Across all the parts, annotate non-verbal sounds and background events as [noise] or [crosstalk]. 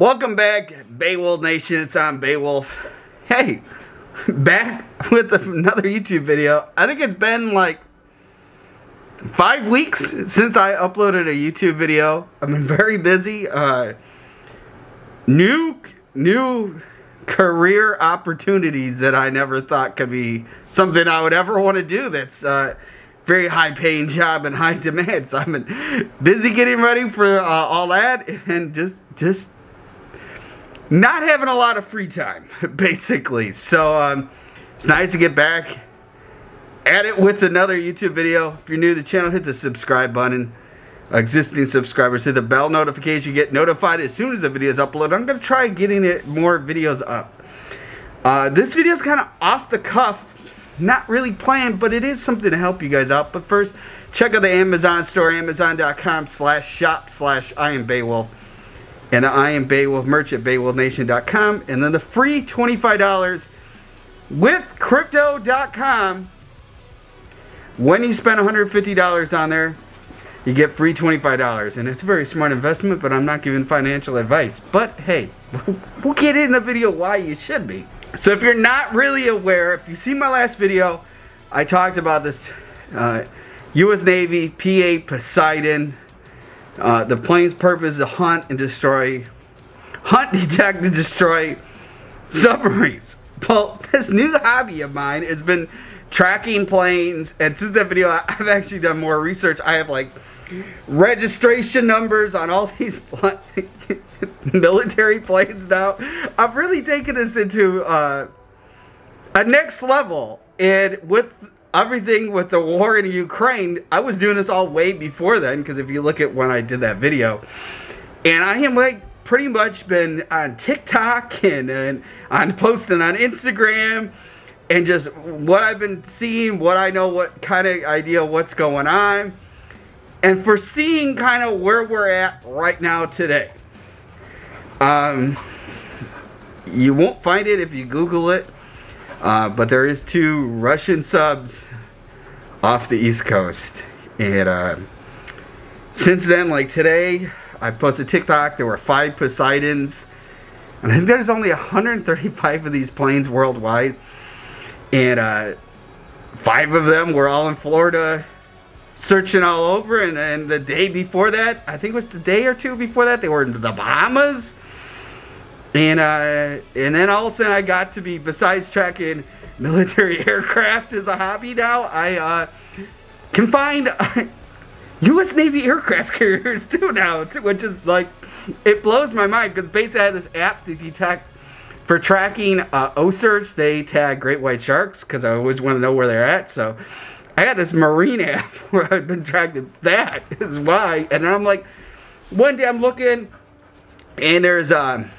Welcome back, Beowulf Nation. It's on Beowulf. Hey, [laughs] back with another YouTube video. I think it's been like five weeks since I uploaded a YouTube video. I've been very busy. Uh, new, new career opportunities that I never thought could be something I would ever want to do. That's uh, very high paying job and high [laughs] demand. So I've been busy getting ready for uh, all that and just just not having a lot of free time, [laughs] basically. So um, it's nice to get back at it with another YouTube video. If you're new to the channel, hit the subscribe button. Existing subscribers, hit the bell notification. Get notified as soon as the video is uploaded. I'm going to try getting it more videos up. Uh, this video is kind of off the cuff. Not really planned, but it is something to help you guys out. But first, check out the Amazon store, amazon.com slash shop slash I am Beowulf and I am Beowulf merch at BeowulfNation.com. And then the free $25 with Crypto.com. When you spend $150 on there, you get free $25. And it's a very smart investment, but I'm not giving financial advice. But hey, [laughs] we'll get in the video why you should be. So if you're not really aware, if you see my last video, I talked about this uh, U.S. Navy P-8 Poseidon uh, the plane's purpose is to hunt and destroy, hunt, [laughs] detect, and destroy submarines. Well, this new hobby of mine has been tracking planes, and since that video, I've actually done more research. I have like registration numbers on all [laughs] these [laughs] military planes now. I've really taken this into uh, a next level, and with everything with the war in Ukraine, I was doing this all way before then, because if you look at when I did that video, and I am like pretty much been on TikTok and, and on posting on Instagram and just what I've been seeing, what I know, what kind of idea what's going on, and for seeing kind of where we're at right now today. Um, you won't find it if you Google it. Uh, but there is two Russian subs off the East Coast. And uh, since then, like today, I posted TikTok. There were five Poseidons. And I think there's only 135 of these planes worldwide. And uh, five of them were all in Florida searching all over. And, and the day before that, I think it was the day or two before that, they were in the Bahamas and uh, and then all of a sudden I got to be, besides tracking [laughs] military aircraft as a hobby now, I uh, can find [laughs] U.S. Navy aircraft [laughs] carriers too now, which is like, it blows my mind because basically I have this app to detect for tracking uh, OCEARCH, they tag great white sharks because I always want to know where they're at. So I got this marine app where I've been tracking that is why. And then I'm like, one day I'm looking and there's um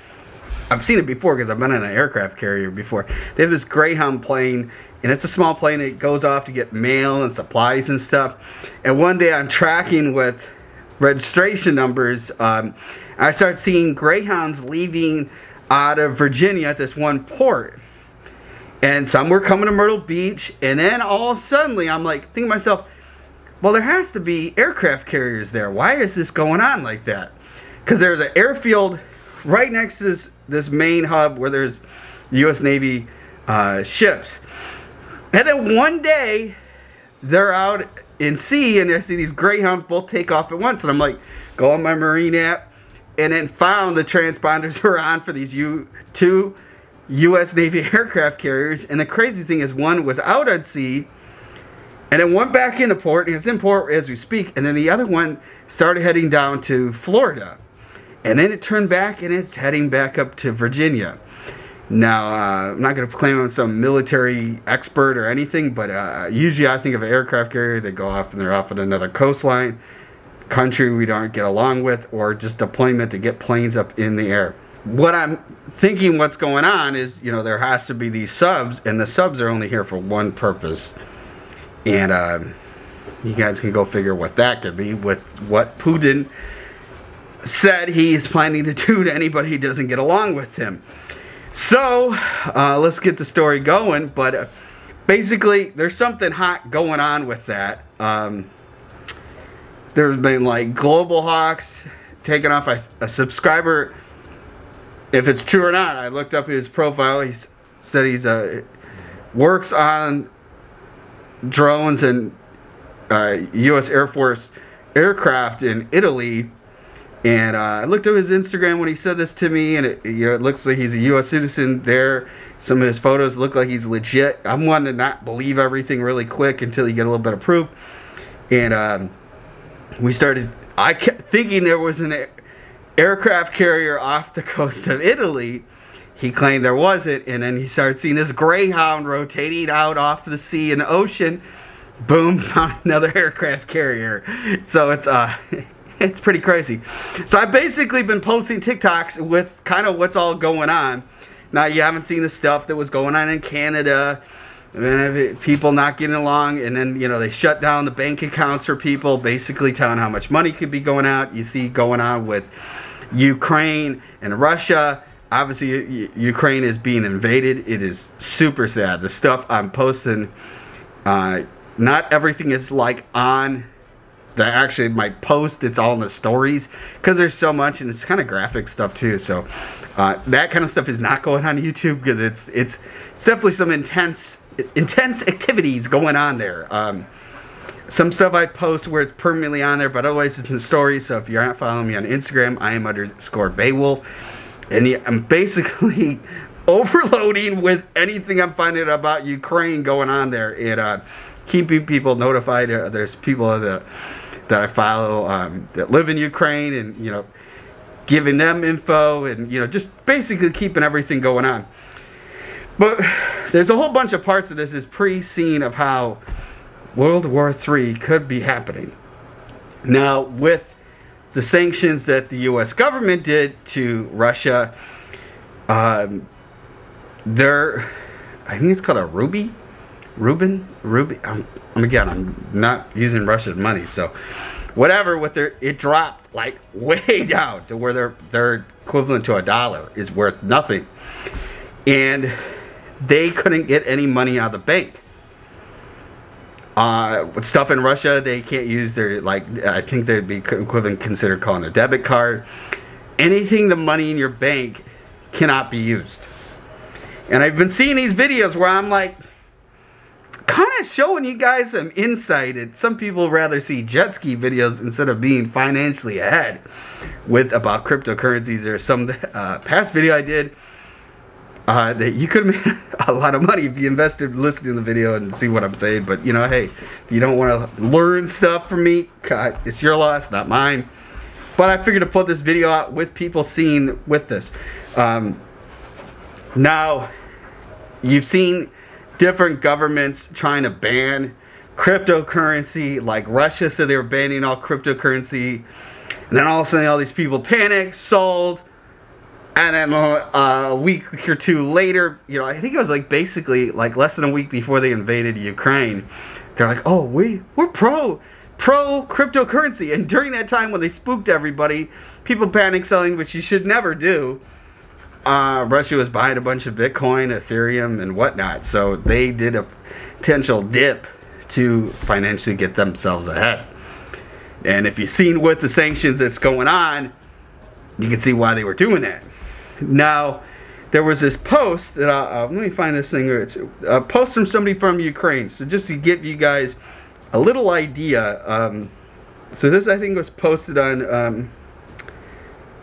I've seen it before because I've been in an aircraft carrier before. They have this Greyhound plane, and it's a small plane. It goes off to get mail and supplies and stuff. And one day I'm tracking with registration numbers. Um, I start seeing Greyhounds leaving out of Virginia at this one port. And some were coming to Myrtle Beach, and then all suddenly I'm like thinking to myself, well, there has to be aircraft carriers there. Why is this going on like that? Because there's an airfield right next to this, this main hub where there's U.S. Navy uh, ships. And then one day, they're out in sea and I see these Greyhounds both take off at once. And I'm like, go on my Marine app and then found the transponders [laughs] were on for these U two U.S. Navy [laughs] aircraft carriers. And the crazy thing is one was out at sea and it went back into port and it's in port as we speak. And then the other one started heading down to Florida. And then it turned back and it's heading back up to Virginia. Now, uh, I'm not going to claim I'm some military expert or anything, but uh, usually I think of an aircraft carrier, they go off and they're off at another coastline, country we don't get along with, or just deployment to get planes up in the air. What I'm thinking what's going on is, you know, there has to be these subs, and the subs are only here for one purpose. And uh, you guys can go figure what that could be with what Putin said he's planning to do to anybody who doesn't get along with him. So, uh, let's get the story going. But uh, basically, there's something hot going on with that. Um, there's been like Global Hawks taking off a, a subscriber if it's true or not. I looked up his profile. He said he's uh, works on drones and uh, U.S. Air Force aircraft in Italy. And uh, I looked up his Instagram when he said this to me, and it, you know, it looks like he's a U.S. citizen there. Some of his photos look like he's legit. I'm one to not believe everything really quick until you get a little bit of proof. And um, we started, I kept thinking there was an aircraft carrier off the coast of Italy. He claimed there wasn't, and then he started seeing this Greyhound rotating out off the sea and ocean. Boom, [laughs] found another aircraft carrier. So it's uh, [laughs] [laughs] it's pretty crazy. So I've basically been posting TikToks with kind of what's all going on. Now you haven't seen the stuff that was going on in Canada, people not getting along, and then you know they shut down the bank accounts for people, basically telling how much money could be going out. You see going on with Ukraine and Russia. Obviously, Ukraine is being invaded. It is super sad. The stuff I'm posting, uh, not everything is like on the actually my post. It's all in the stories because there's so much and it's kind of graphic stuff too. So uh, that kind of stuff is not [laughs] going on YouTube because it's it's it's definitely some intense intense activities going on there. Um, some stuff I post where it's permanently on there, but otherwise it's in stories. So if you're not following me on Instagram, I am underscore Beowulf. And I'm basically [laughs] overloading with anything I'm finding about Ukraine going on there. And uh, keeping people notified. Uh, there's people that, that I follow um, that live in Ukraine and, you know, giving them info and, you know, just basically keeping everything going on. But there's a whole bunch of parts of this is pre-scene of how World War III could be happening. Now, with the sanctions that the U.S. government did to Russia, um, there, I think it's called a ruby, Rubin, Ruby. I'm again, I'm not using Russian money, so whatever. With their, it dropped like [laughs] way down to where their their equivalent to a dollar is worth nothing, and they couldn't get any money out of the bank. Uh, with stuff in Russia, they can't use their, like, I think they'd be equivalent considered calling a debit card. Anything the money in your bank cannot be used. And I've been seeing these videos where I'm like, kind of showing you guys some insight. And some people rather see jet ski videos instead of being financially ahead with about cryptocurrencies. There's some uh, past video I did uh, that you could make [laughs] a lot of money if you invested listening to the video and see what I'm saying. But you know, hey, you don't want to learn stuff from me, God, it's your loss, not mine. But I figured to put this video out with people seeing with this. Um, now, you've seen different governments trying to ban cryptocurrency, like Russia said they were banning all cryptocurrency. And then all of a sudden all these people panicked, sold, and then uh, a week or two later, you know, I think it was like basically like less than a week before they invaded Ukraine. They're like, "Oh, we we're pro pro cryptocurrency." And during that time when they spooked everybody, people panic selling, which you should never do. Uh, Russia was buying a bunch of Bitcoin, Ethereum, and whatnot. So they did a potential dip to financially get themselves ahead. And if you've seen with the sanctions that's going on, you can see why they were doing that. Now, there was this post that I, uh, let me find this thing. It's a post from somebody from Ukraine. So just to give you guys a little idea. Um, so this I think was posted on um,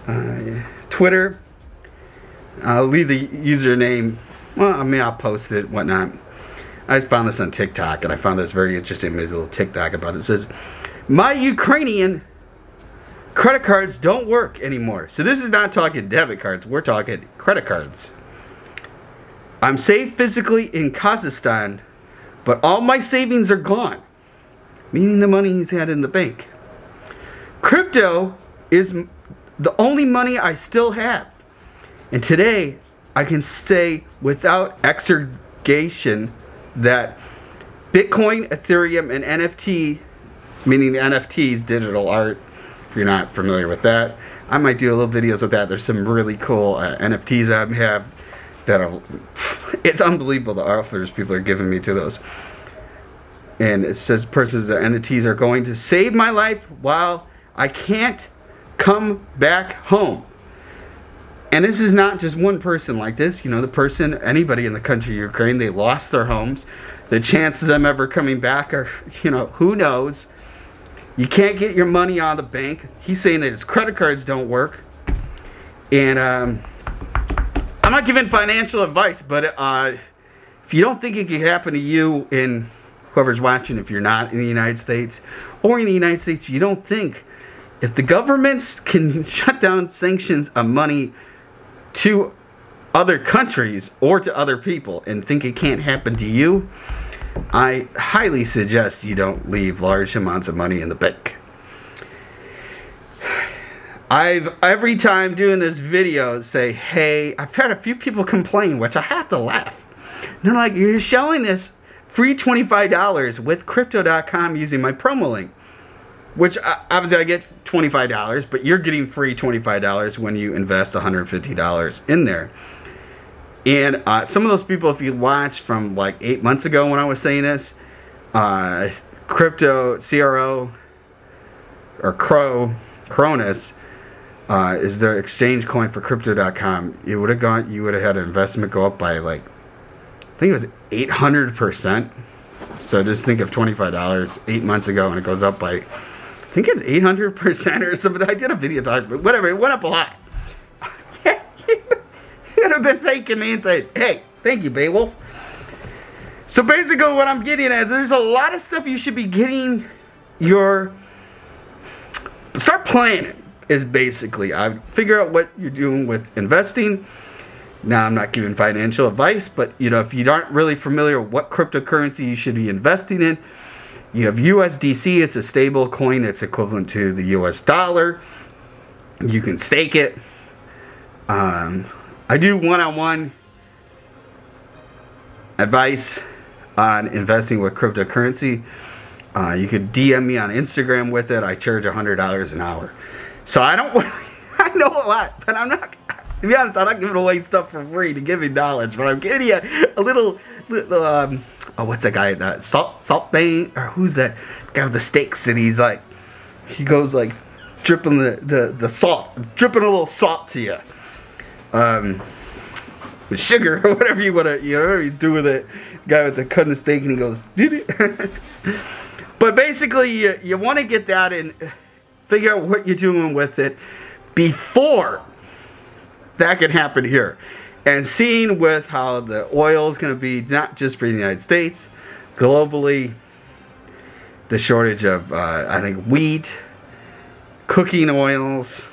uh, Twitter. I'll leave the username. Well, I mean, I'll post it, whatnot. I found this on TikTok, and I found this very interesting. Little TikTok about it. It says, "My Ukrainian credit cards don't work anymore. So this is not talking debit cards, we're talking credit cards. I'm safe physically in Kazakhstan, but all my savings are gone, meaning the money he's had in the bank. Crypto is the only money I still have. And today, I can say without exurgation that Bitcoin, Ethereum, and NFT, meaning NFTs, digital art, if you're not familiar with that. I might do a little videos with that. There's some really cool uh, NFTs I have that are, [laughs] it's unbelievable the offers people are giving me to those. And it says persons the NFTs are going to save my life while I can't come back home. And this is not just one person like this. You know, the person, anybody in the country of Ukraine, they lost their homes. The chances of them ever coming back are, you know, who knows. You can't get your money out of the bank. He's saying that his credit cards don't work. And um, I'm not giving financial advice, but uh, if you don't think it could happen to you in whoever's watching, if you're not in the United States or in the United States, you don't think if the governments can [laughs] shut down sanctions of money to other countries or to other people and think it can't happen to you, I highly suggest you don't leave large amounts of money in the bank. I've every time doing this video say, hey, I've had a few people complain, which I have to laugh. And they're like, you're showing this free $25 with crypto.com using my promo link. Which uh, obviously I get $25, but you're getting free $25 when you invest $150 in there. And uh, some of those people, if you watch from like eight months ago when I was saying this, uh, crypto CRO or Crow Cronos uh, is their exchange coin for crypto.com. You would have gone, you would have had an investment go up by like, I think it was 800 percent. So just think of $25 eight months ago and it goes up by, I think it's 800 percent or something. I did a video talk, but whatever, it went up a lot. [laughs] could have been thanking me and said, hey, thank you, Beowulf. So basically what I'm getting at, there's a lot of stuff you should be getting your, start planning is basically, I figure out what you're doing with investing. Now I'm not giving financial advice, but you know, if you aren't really familiar with what cryptocurrency you should be investing in, you have USDC, it's a stable coin, it's equivalent to the US dollar. You can stake it. Um, I do one-on-one advice on investing with cryptocurrency. Uh, you could DM me on Instagram with it. I charge $100 an hour. So I don't, [laughs] I know a lot, but I'm not, to be honest, I'm not giving away stuff for free to give you knowledge, but I'm giving you a little, little um, oh, what's that guy, that Salt, Salt Bae, or who's that guy with the steaks, and he's like, he goes like, dripping the, the, the salt, dripping a little salt to you um, with sugar [laughs] or whatever you want to, you know, he's doing it. Guy with the cutting steak and he goes, [laughs] did it? [laughs] but basically, you, you want to get that and figure out what you're doing with it before that can happen here. And seeing with how the oil is going to be not just for the United States, globally, the shortage of, uh, I think, wheat, cooking oils,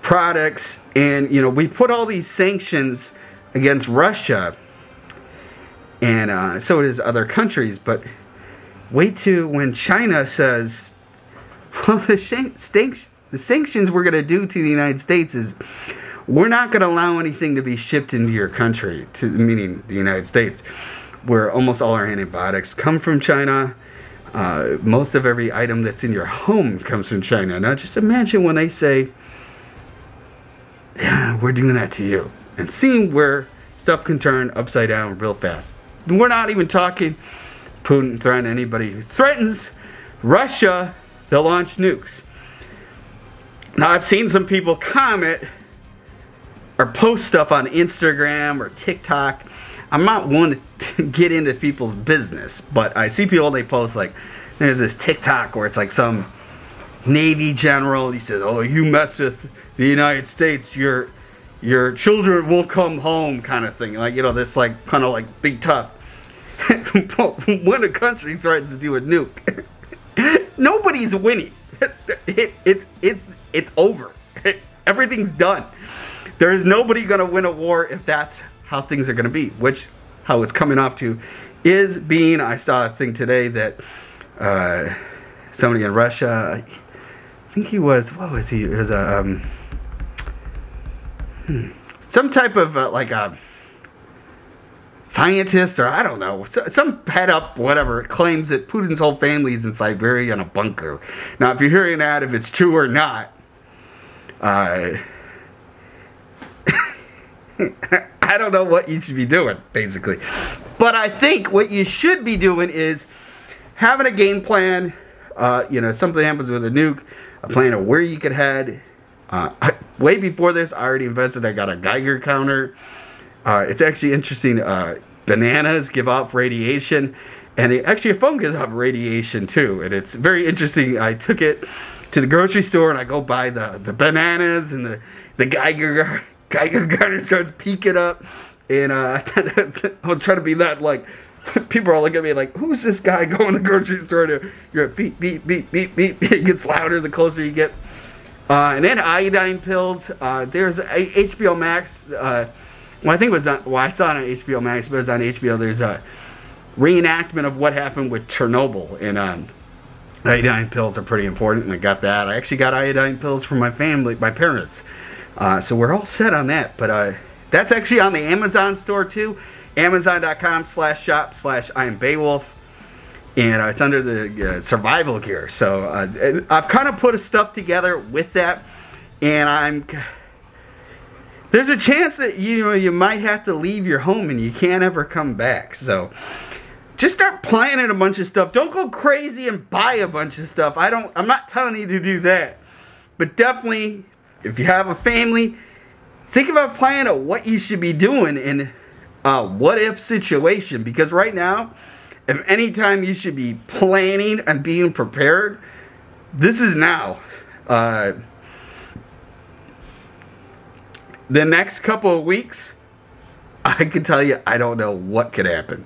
products and you know we put all these sanctions against Russia. And uh, so does other countries but wait to when China says well the, the sanctions we're going to do to the United States is we're not going to allow anything to be shipped into your country to meaning the United States where almost all our antibiotics come from China uh, most of every item that's in your home comes from China now just imagine when they say yeah, we're doing that to you. And seeing where stuff can turn upside down real fast. We're not even talking Putin threatening anybody who threatens Russia, they'll launch nukes. Now I've seen some people comment or post stuff on Instagram or TikTok. I'm not one to [laughs] get into people's business, but I see people they post like there's this TikTok where it's like some Navy general. He says, "Oh, you mess with the United States, your your children will come home," kind of thing. Like you know, that's like kind of like big tough. [laughs] when a country threatens to do a nuke, [laughs] nobody's winning. It, it, it's it's over. Everything's done. There is nobody gonna win a war if that's how things are gonna be. Which how it's coming off to is being. I saw a thing today that. Uh, somebody in Russia I think he was, what was he? It was a, um, hmm, some type of, uh, like a scientist, or I don't know, some head up, whatever, claims that Putin's whole family is in Siberia in a bunker. Now, if you're hearing that, if it's true or not, uh, [laughs] I don't know what you should be doing, basically. But I think what you should be doing is having a game plan. Uh, you know, something happens with a nuke, a plan of where you could head. Uh, way before this, I already invested. I got a Geiger counter. Uh, it's actually interesting. Uh, bananas give off radiation, and it, actually a phone gives off radiation too. And it's very interesting. I took it to the grocery store and I go buy the, the bananas and the, the Geiger, Geiger counter starts peeking up. And uh, [laughs] I was trying to be that like [laughs] people are looking at me like, who's this guy going to the grocery store to? You're beep, beep, beep, beep, beep. [laughs] It gets louder the closer you get. Uh, and then iodine pills. Uh, there's HBO Max. Uh, well, I think it was on, well, I saw it on HBO Max, but it was on HBO. There's a reenactment of what happened with Chernobyl. And um, iodine pills are pretty important. And I got that. I actually got iodine pills from my family, my parents. Uh, so we're all set on that. But uh, that's actually on the Amazon store too. Amazon.com slash shop slash I am Beowulf. And uh, it's under the uh, survival gear. So uh, I've kind of put a stuff together with that. And I'm there's a chance that you know you might have to leave your home and you can't ever come back. So just start planning a bunch of stuff. Don't go crazy and buy a bunch of stuff. I don't I'm not telling you to do that. But definitely if you have a family, think about planning what you should be doing in a what if situation because right now if anytime you should be planning and being prepared, this is now. Uh, the next couple of weeks, I can tell you, I don't know what could happen.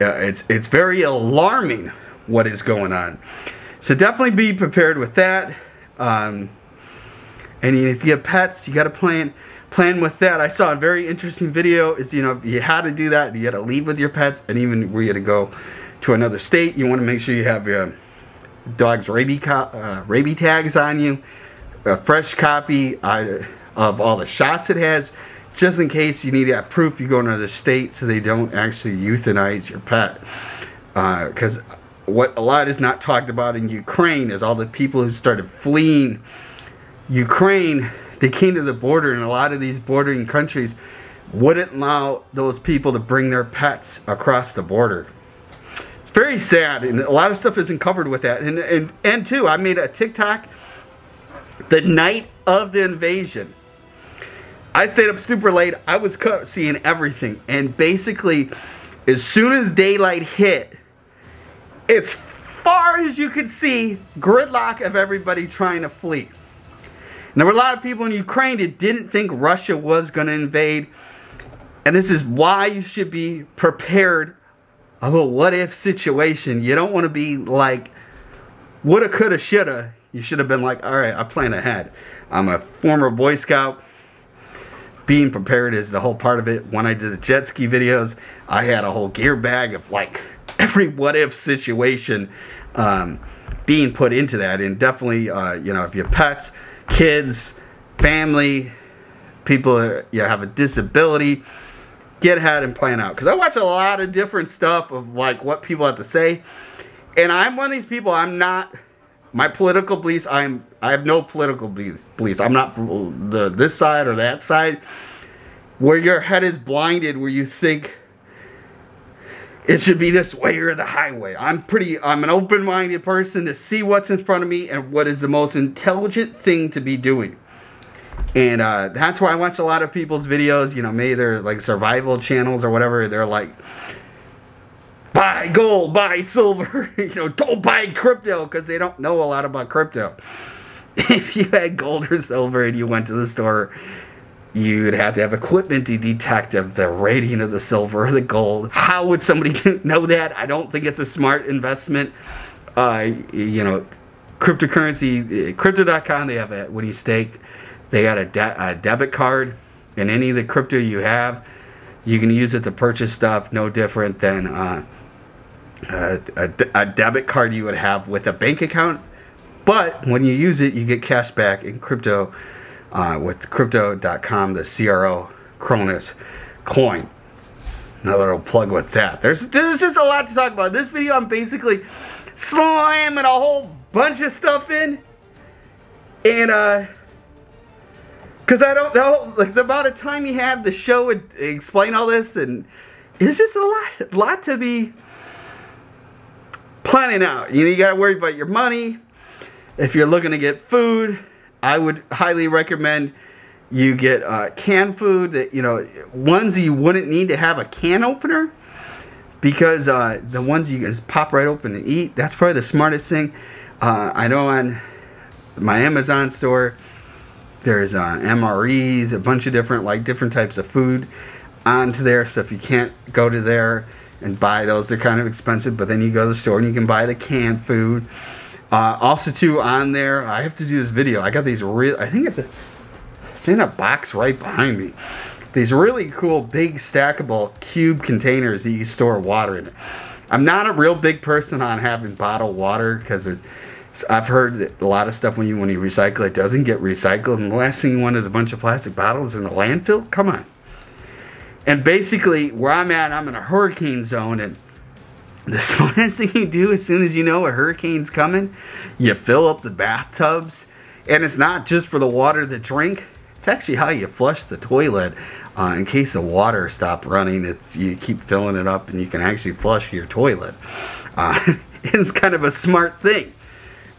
Uh, it's it's very alarming what is going on. So definitely be prepared with that. Um, and if you have pets, you got to plan plan with that. I saw a very interesting video. Is you know you had to do that. You had to leave with your pets, and even where you had to go to another state, you want to make sure you have your dog's rabies uh, rabies tags on you, a fresh copy. Uh, of all the shots it has, just in case you need that proof you go to another state so they don't actually euthanize your pet. Because uh, what a lot is not talked about in Ukraine is all the people who started fleeing Ukraine, they came to the border and a lot of these bordering countries wouldn't allow those people to bring their pets across the border. It's very sad and a lot of stuff isn't covered with that. And, and, and too, I made a TikTok the night of the invasion I stayed up super late. I was seeing everything. And basically, as soon as daylight hit, as far as you could see, gridlock of everybody trying to flee. There were a lot of people in Ukraine that didn't think Russia was going to invade. And this is why you should be prepared of a what if situation. You don't want to be like, woulda, coulda, shoulda. You should have been like, all right, I plan ahead. I'm a former Boy Scout being prepared is the whole part of it. When I did the jet ski videos, I had a whole gear bag of like [laughs] every what if situation um, being put into that. And definitely, uh, you know, if you have pets, kids, family, people that you have a disability, get ahead and plan out. Because I watch a lot of different stuff of like what people have to say. And I'm one of these people, I'm not my political beliefs i'm i have no political beliefs i'm not from the this side or that side where your head is blinded where you think it should be this way or the highway. I'm pretty i'm an open-minded person to see what's in front of me and what is the most intelligent thing to be doing. And uh, that's why i watch a lot of people's videos you know maybe they're like survival channels or whatever. They're like buy gold, buy silver, [laughs] you know, don't buy crypto because they don't know a lot about crypto. [laughs] If you had gold or silver and you went to the store, you'd have to have equipment to detect of the rating of the silver or the gold. How would somebody [laughs] know that? I don't think it's a smart investment. Uh, you know, cryptocurrency, crypto.com, they have a, when you stake, they got a, de a debit card and any of the crypto you have, you can use it to purchase stuff no different than uh, a, a, debit card you would have with a bank account. But when you use it, you get cash back in crypto uh, with crypto.com, the CRO Cronos coin. Another little plug with that. There's, there's just a lot to talk about. This video, I'm basically slamming a whole bunch of stuff in. And, uh, because I don't know, like, the amount of time you have the show would explain all this, and it's just a lot, lot to be planning out. You know, you got to worry about your money. If you're looking to get food, I would highly recommend you get uh, canned food that you know ones you wouldn't need to have a can opener because uh, the ones you can just pop right open and eat. That's probably the smartest thing. Uh, I know on my Amazon store there's uh, MREs, a bunch of different like different types of food onto there. So if you can't go to there and buy those, they're kind of expensive. But then you go to the store and you can buy the canned food. Uh, also too on there, I have to do this video. I got these real. I think it's a, it's in a box right behind me. These really cool big stackable cube containers that you store water in. I'm not a real big person on having bottled water because I've heard that a lot of stuff when you when you recycle it doesn't get recycled, and the last thing you want is a bunch of plastic bottles in the landfill. Come on. And basically, where I'm at, I'm in a hurricane zone, and [laughs] the smartest thing you do as soon as you know a hurricane's coming, you fill up the bathtubs, and it's not just for the water to drink. It's actually how you flush the toilet. Uh, in case the water stopped running, it's you keep filling it up, and you can actually flush your toilet. Uh, [laughs] it's kind of a smart thing.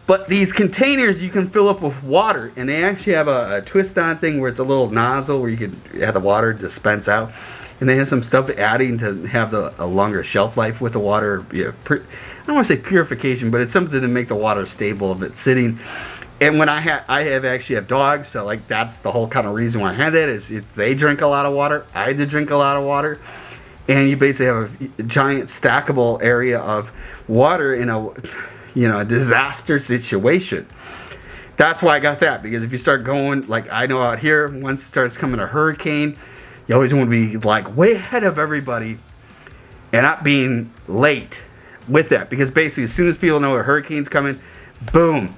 But these containers you can fill up with water and they actually have a, a twist on thing where it's a little nozzle where you can have the water dispense out. And they have some stuff adding to have the, a longer shelf life with the water. You know, I don't want to say purification, but it's something to make the water stable if it's sitting. And when I have, I have actually have dogs, so like that's the whole kind of reason why I had that is if they drink a lot of water, I had to drink a lot of water. And you basically have a giant stackable area of water in a you know, a disaster situation. That's why I got that because if you start going like I know out here, once it starts coming a hurricane, you always want to be like way ahead of everybody and not being late with that because basically as soon as people know a hurricane's coming, boom,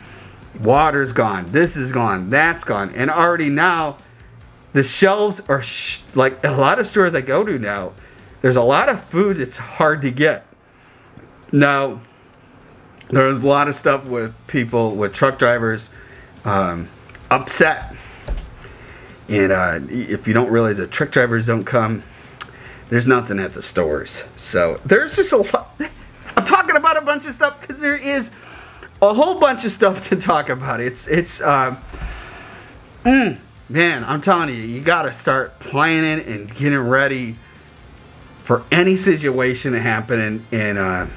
water's gone, this is gone, that's gone, and already now the shelves are like a lot of stores I go to now. There's a lot of food that's hard to get. Now, there's a lot of stuff with people, with truck drivers, um, upset. And uh, if you don't realize that truck drivers don't come, there's nothing at the stores. So there's just a lot. I'm talking about a bunch of stuff because there is a whole bunch of stuff to talk about. It's, it's, uh, mm, man, I'm telling you, you got to start planning and getting ready for any situation to happen. And, and uh,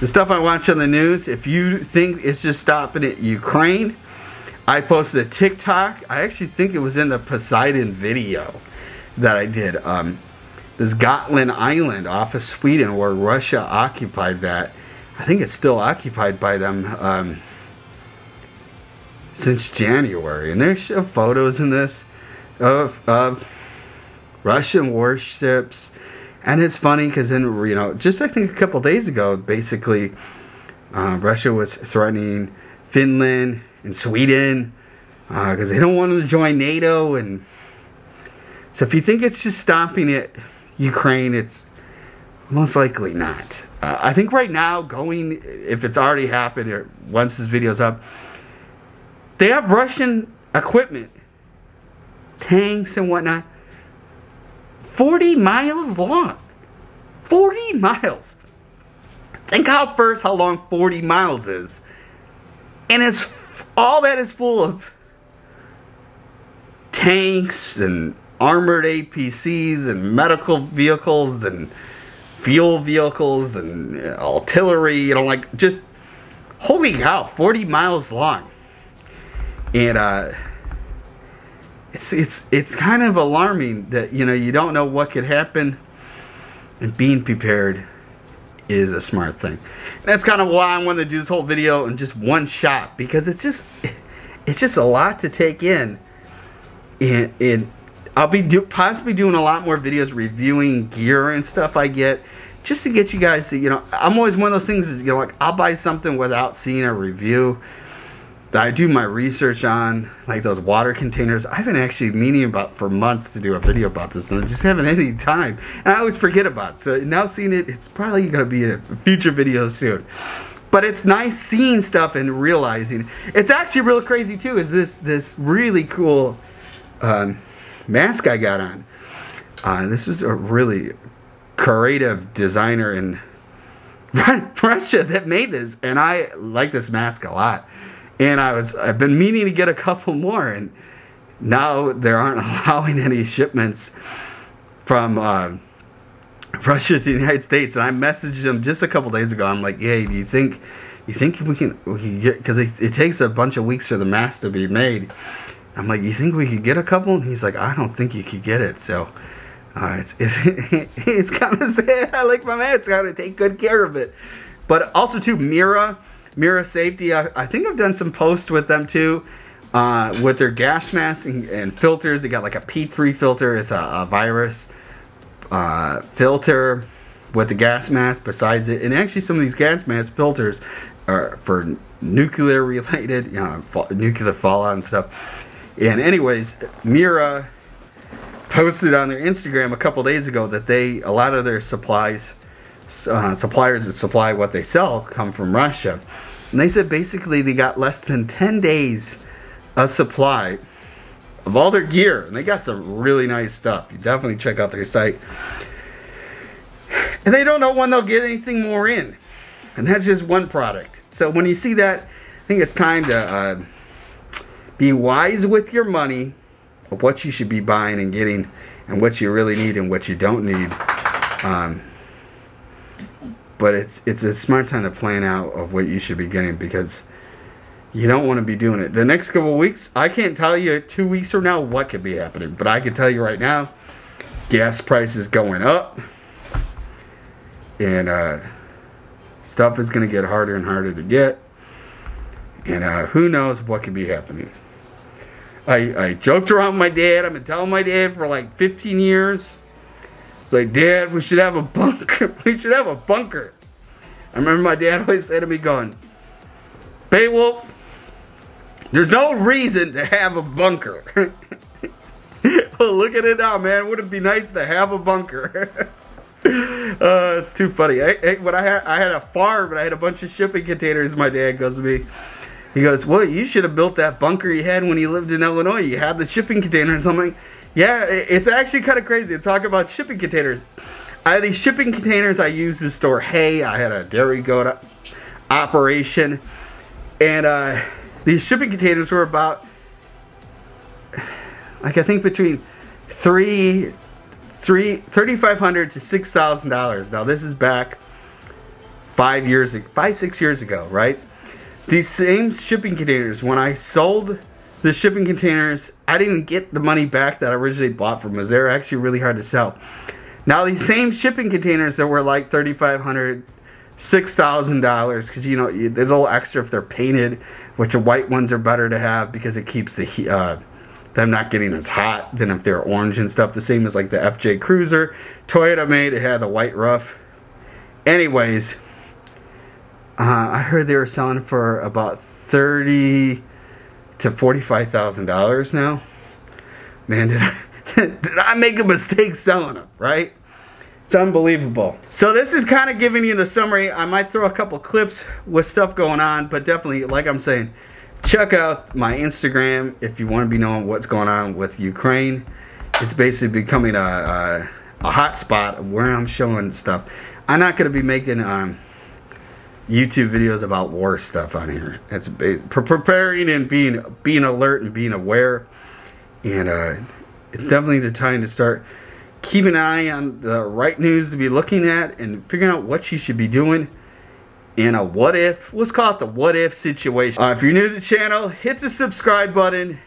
the stuff I watch on the news, if you think it's just stopping at Ukraine, I posted a TikTok. I actually think it was in the Poseidon video that I did. Um, this Gotland Island off of Sweden where Russia occupied that. I think it's still occupied by them um, since January. And there's photos in this of, of Russian warships and it's funny because then, you know, just I think a couple days ago, basically, uh, Russia was threatening Finland and Sweden because uh, they don't want them to join NATO. And so if you think it's just stopping at Ukraine, it's most likely not. Uh, I think right now, going, if it's already happened or once this video's up, they have Russian equipment, tanks and whatnot 40 miles long. 40 miles. Think how first how long 40 miles is. And it's all that is full of tanks and armored APCs and medical vehicles and fuel vehicles and artillery, you know, like just holy cow, 40 miles long. And uh it's it's it's kind of alarming that you know you don't know what could happen and being prepared is a smart thing. And that's kind of why I wanted to do this whole video in just one shot because it's just it's just a lot to take in. And, and I'll be do, possibly doing a lot more videos reviewing gear and stuff I get just to get you guys to you know I'm always one of those things is you know like I'll buy something without seeing a review that I do my research on, like those water containers. I've been actually meaning about for months to do a video about this, and I just haven't any time. And I always forget about it. So now seeing it, it's probably to be a future video soon. But it's nice seeing stuff and realizing. It's actually real crazy too, is this, this really cool um, mask I got on. Uh, this was a really creative designer in [laughs] Russia that made this, and I like this mask a lot and I was I've been meaning to get a couple [laughs] more, and now they aren't [laughs] allowing any shipments from uh, Russia to the United States. And I messaged them just a couple days ago. I'm like, hey, do you think you think we can we can get because it, it takes a bunch of weeks for the mask to be made. I'm like, you think we could get a couple? And he's like, I don't think you could get it. So uh, it's [laughs] it's it's kind of sad. I like my man. It's got to take good care of it. But also too, Mira, Mira Safety. I, I think I've done some posts with them too. Uh, with their gas masks and, and, filters, they got like a P3 filter. It's a, a virus uh, filter with the gas mask besides it. And actually, some of these gas mask filters are for nuclear related, you know, nuclear fallout and stuff. And anyways, Mira posted on their Instagram a couple days ago that they a lot of their supplies uh, suppliers that supply what they sell come from Russia. And they said basically they got less than 10 days of supply of all their gear. And they got some really nice stuff. You definitely check out their site. And they don't know when they'll get anything more in. And that's just one product. So when you see that, I think it's time to uh, be wise with your money of what you should be buying and getting and what you really need and what you don't need. Um, but it's it's a smart time to plan out of what you should be getting because you don't want to be doing it. The next couple weeks, I can't tell you two weeks from now what could be happening, but I can tell you right now, gas prices going up, and uh, stuff is going to get harder and harder to get, and uh, who knows what could be happening. I, I joked around with my dad. I've been telling my dad for like 15 years. Like, Dad, we should have a bunker. [laughs] we should have a bunker. I remember my dad always said to me, going, Beowulf, there's no reason to have a bunker. [laughs] well, look at it now, man. Would it be nice to have a bunker? [laughs] uh, it's too funny. I, I, when I had, I had a farm and I had a bunch of shipping containers, my dad goes to me, he goes, well, you should have built that bunker you had when you lived in Illinois. You had the shipping containers. I'm like, yeah, it's actually kind of crazy to talk about shipping containers. I had these shipping containers I used to store hay. I had a dairy goat operation. And uh, these shipping containers were about, like I think between three, three, $3,500 to $6,000. Now this is back five years, five, six years ago, right? These same shipping containers, when I sold the shipping containers, I didn't get the money back that I originally bought from them. They're actually really hard to sell. Now these same shipping containers that were like $3,500, $6,000, because you know, there's a little extra if they're painted, which the white ones are better to have because it keeps the uh, them not getting as hot than if they're orange and stuff. The same as like the FJ Cruiser. Toyota made, it had the white roof. Anyways, uh, I heard they were selling for about thirty to forty-five thousand dollars now. Man, did I [laughs] did I make a mistake selling them? Right? It's unbelievable. So this is kind of giving you the summary. I might throw a couple clips with stuff going on, but definitely, like I'm saying, check out my Instagram if you want to be knowing what's going on with Ukraine. It's basically becoming a, a, a hot spot where I'm showing stuff. I'm not going to be making um, YouTube videos about war stuff on here. It's preparing and being being alert and being aware, and uh, it's definitely the time to start keeping an eye on the right news to be looking at and figuring out what you should be doing in a what if. Let's call it the what if situation. Uh, if you're new to the channel, hit the subscribe button.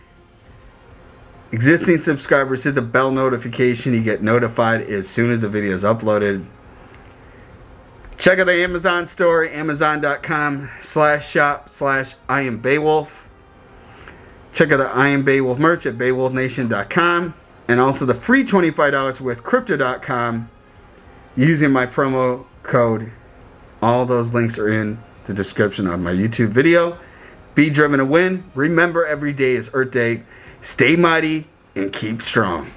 Existing subscribers hit the bell notification. You get notified as soon as the video is uploaded. Check out the Amazon store, amazon.com slash shop slash I am Beowulf. Check out the I am Beowulf merch at beowulfnation.com. And also the free $25 with crypto.com using my promo code. All those links are in the description of my YouTube video. Be driven to win. Remember every day is Earth Day. Stay mighty and keep strong.